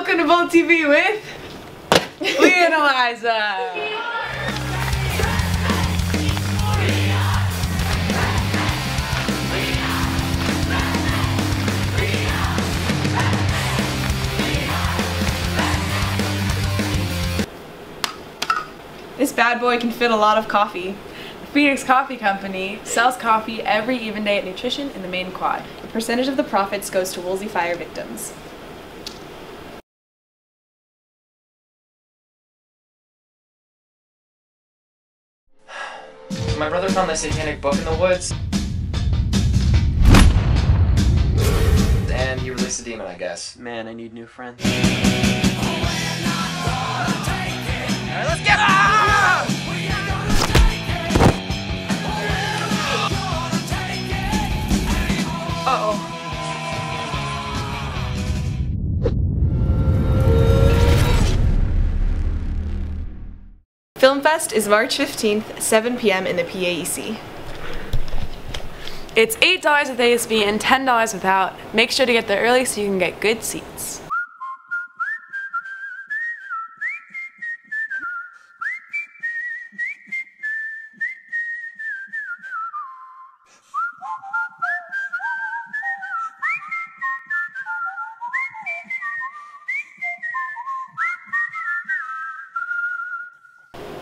Welcome to Bolt TV with Leah and Eliza. This bad boy can fit a lot of coffee. Phoenix Coffee Company sells coffee every even day at Nutrition in the main quad. A percentage of the profits goes to Woolsey fire victims. My brother found this satanic book in the woods. And he released a demon, I guess. Man, I need new friends. Alright, let's get up! Film Fest is March 15th, 7 p.m. in the PAEC. It's $8 with ASB and $10 without. Make sure to get there early so you can get good seats.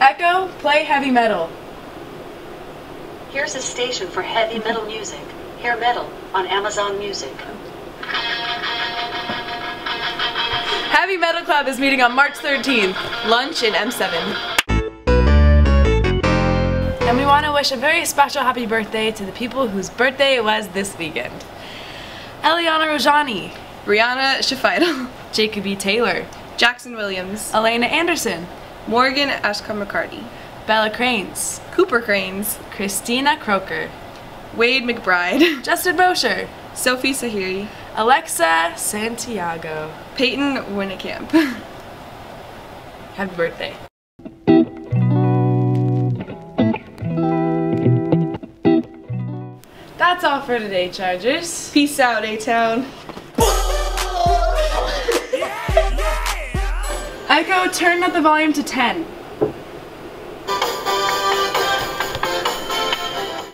Echo, play heavy metal. Here's a station for heavy metal music. Hair Metal on Amazon Music. Heavy Metal Club is meeting on March 13th. Lunch in M7. And we want to wish a very special happy birthday to the people whose birthday it was this weekend. Eliana Rojani, Brianna Shafidel, Jacob E. Taylor, Jackson Williams, Elena Anderson, Morgan Ashcombe McCarty, Bella Cranes, Cooper Cranes, Christina Croker, Wade McBride, Justin Mosher, Sophie Sahiri, Alexa Santiago, Peyton Winnicamp. Happy birthday. That's all for today, Chargers. Peace out, A-Town. Echo, turn up the volume to 10.